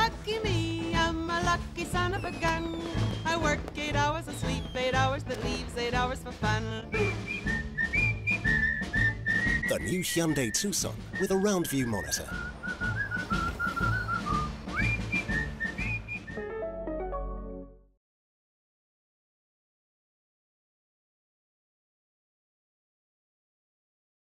lucky me, I'm a lucky son of a gun. I work eight hours and sleep eight hours, that leaves eight hours for fun. The new Hyundai Tucson with surround view monitor.